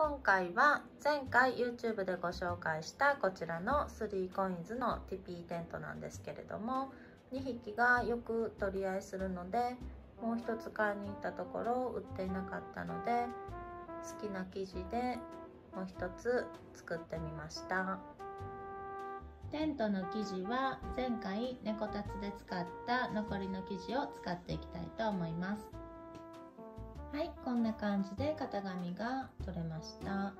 今回は前回 YouTube でご紹介したこちらの 3coins の TP テントなんですけれども2匹がよく取り合いするのでもう一つ買いに行ったところ売っていなかったので好きな生地でもう一つ作ってみました。テントの生地は前回猫たつで使った残りの生地を使っていきたいと思います。はいこんな感じで型紙が取れました、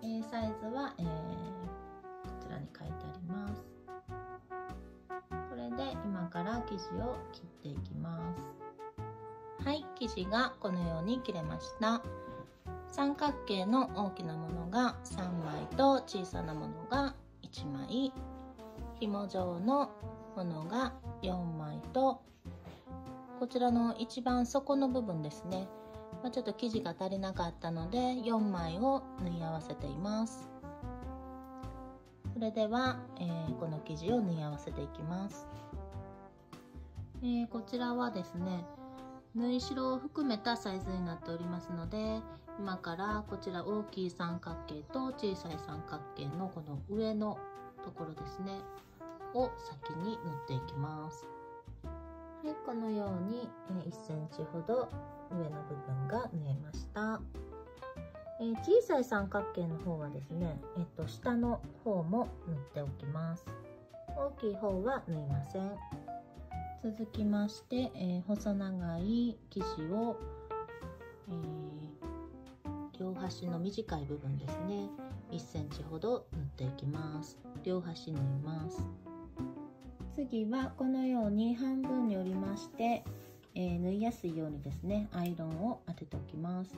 えー、サイズは、えー、こちらに書いてあります。これで今から生地を切っていきます。はい生地がこのように切れました。三角形の大きなものが3枚と小さなものが1枚。紐状のものが4枚とこちらの一番底の部分ですね、まあ、ちょっと生地が足りなかったので4枚を縫い合わせています。それでは、えー、この生地を縫い合わせていきます、えー、こちらはですね縫い代を含めたサイズになっておりますので今からこちら大きい三角形と小さい三角形のこの上のところですねを先に縫っていきます。はいこのように1センチほど上の部分が縫えました。えー、小さい三角形の方はですね、えっと、下の方も縫っておきます。大きい方は縫いません。続きまして、えー、細長い生地を、えー、両端の短い部分ですね。1センチほど縫っていきます。両端縫います。次はこのように半分に折りまして、えー、縫いやすいようにですねアイロンを当てておきます、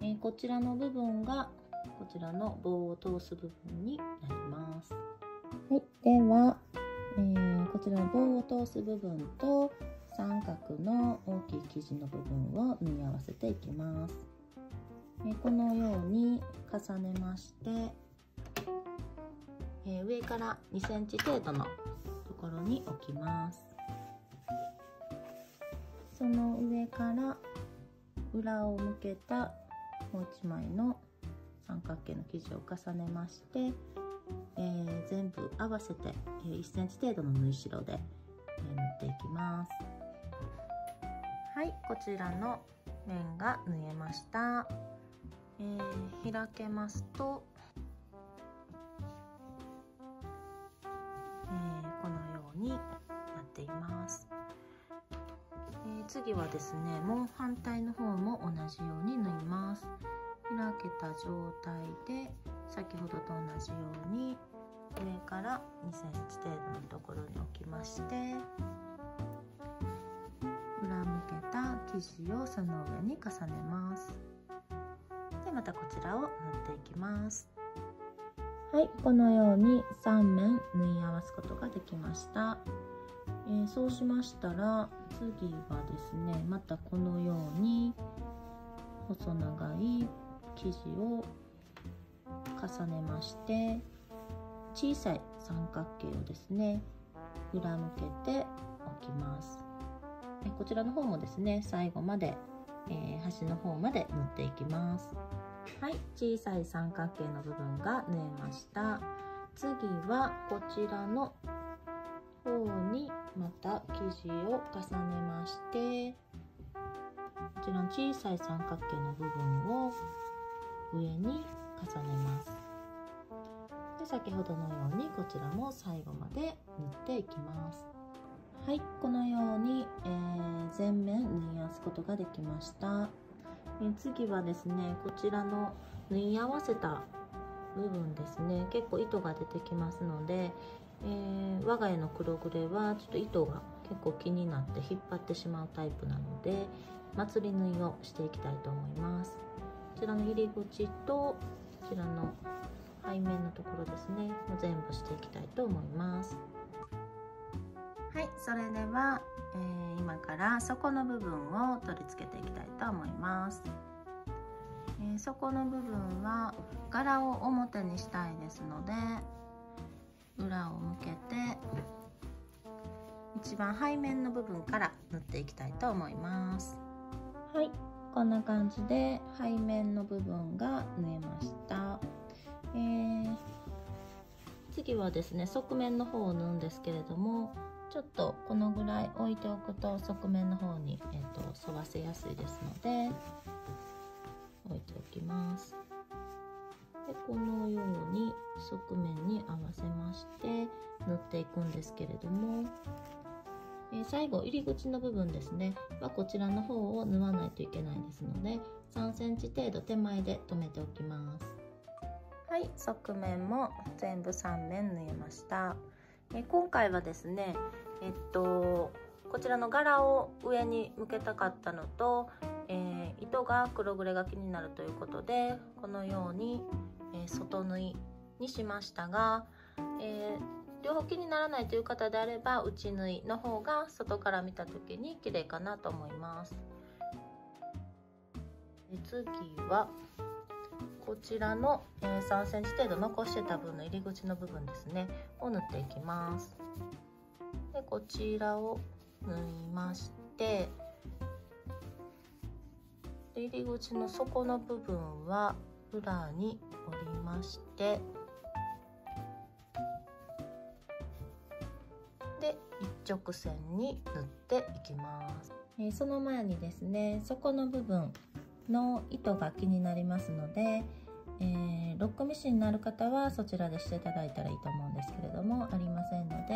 えー、こちらの部分がこちらの棒を通す部分になります。はいでは、えー、こちらの棒を通す部分と三角の大きい生地の部分を縫い合わせていきます、えこのように重ねまして、え上から 2cm 程度のころに置きます。その上から裏を向けたもう一枚の三角形の生地を重ねまして、えー、全部合わせて、えー、1センチ程度の縫い代で、えー、縫っていきます。はいこちらの面が縫えました、えー、開けますと次はですねもう反対の方も同じように縫います。開けた状態で先ほどと同じように上から2センチ程度のところに置きまして裏向けた生地をその上に重ねます。でまたこちらを縫っていきます。はいこのように3面縫い合わすことができました、えー、そうしましたら次はですねまたこのように細長い生地を重ねまして小さい三角形をですね裏向けておきます。こちらの方もですね最後まで、えー、端の方まで縫っていきます。はい小さい三角形の部分が縫えました。次はこちらの方にまた生地を重ねましてこちらの小さい三角形の部分を上に重ねます。で先ほどのようにこちらも最後まで縫っていきます。はいこのように、えー、全面縫い合わすことができました。え次はですねこちらの縫い合わせた部分ですね。結構糸が出てきますので、えー、我が家の黒グレはちょっと糸が結構気になって引っ張ってしまうタイプなので祭り縫いをしていきたいと思います。こちらの入り口とこちらの背面のところですね。もう全部していきたいと思います。はいそれでは、えー、今から底の部分を取り付けていきたいと思います、えー、底の部分は柄を表にしたいですので裏を向けて一番背面の部分から縫っていきたいと思います。はい。こんな感じで背面の部分が縫えました、えー、次はですね側面の方を縫うんですけれどもちょっとこのぐらい置いておくと側面の方に、えーと、沿わせやすいですのでます。でこのように側面に合わせまして縫っていくんですけれども、え、最後入り口の部分ですね。はこちらの方を縫わないといけないですので3センチ程度手前で留めておきます。はい側面も全部3面縫えました。え今回はですねえっとこちらの柄を上に向けたかったのと、えー、糸が黒グレが気になるということでこのように、えー、外縫いにしましたが、えー、両方気にならないという方であれば内縫いの方が外から見た時に綺麗かなと思います。次はこちらの、え、3センチ程度残してた分の入り口の部分ですね。を縫っていきます。でこちらを縫いまして入り口の底の部分は裏に折りましてで一直線に縫っていきます、えー、その前にですね底の部分の糸が気になりますので、えー、ロックミシンになる方はそちらでしていただいたらいいと思うんですけれどもありませんので、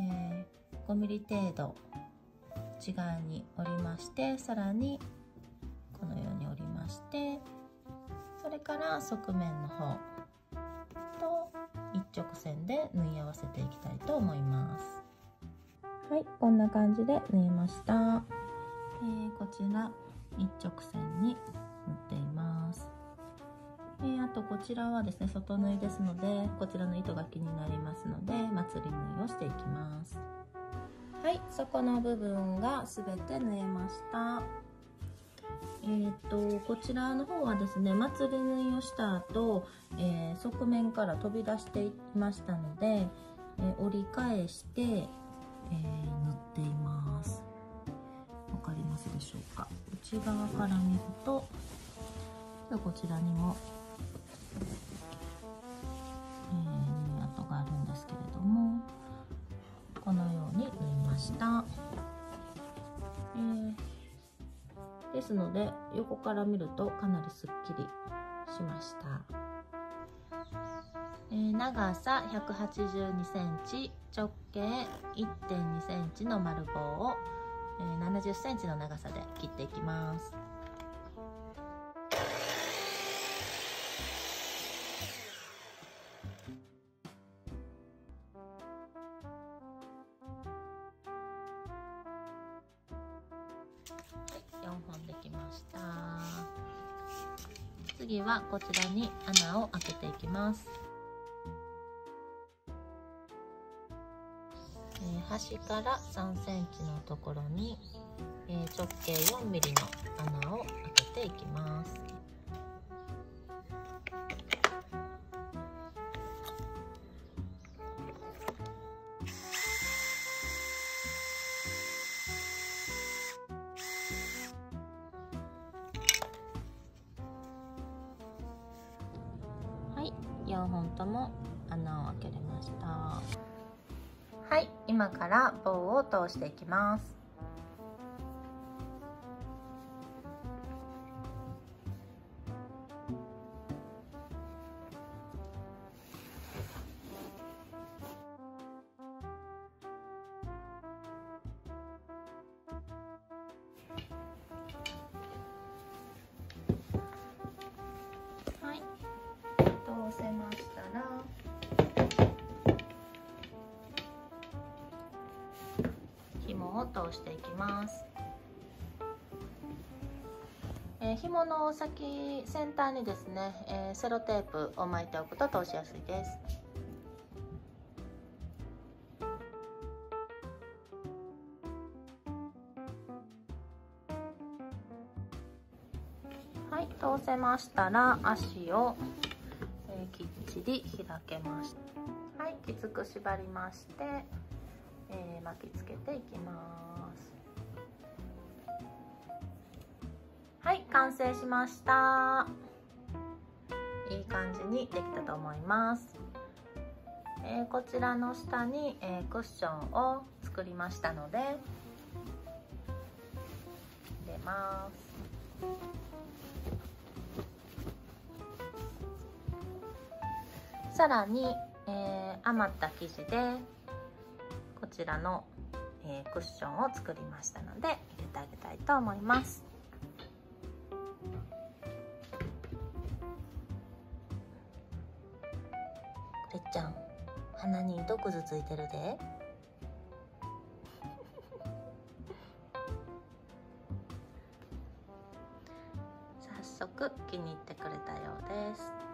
えー、5mm 程度内側に折りましてさらにこのように折りましてそれから側面の方と一直線で縫い合わせていきたいと思います。はいこんな感じで縫えました、えー、こちら一直線に縫っています。えー、あとこちらはですね外縫いですのでこちらの糸が気になりますのでまつり縫いをしていきます。はい底の部分が全て縫えましたえーと、こちらの方はですねまつり縫いをした後、えー、側面から飛び出していましたので、えー、折り返して、えー、縫っています。わかりますでしょうか？内側から見るとこちらにも、えー、縫い跡があるんですけれどもこのように縫いました、ですので横から見るとかなりすっきりしました、えー、長さ182センチ直径1.2センチの丸棒をえ70センチの長さで切っていきます。はこちらに穴を開けていきます端から3センチのところに、えー、直径4ミリの穴を開けていきます。とも穴を開けれました。はい今から棒を通していきますはい通せまし紐を通していきます、えー、紐の先先端にですね、えー、セロテープを巻いておくと通しやすいです。はい通せましたら足を、えー、きっちり開けましたはいきつく縛りましてえー、巻きつけていきます。はい完成しました。いい感じにできたと思います。えー、こちらの下に、えー、クッションを作りましたので入れます。さらに、えー、余った生地でちらの、えクッションを作りましたので入れてあげたいと思います。れっちゃん鼻に糸くずついてるで。早速気に入ってくれたようです。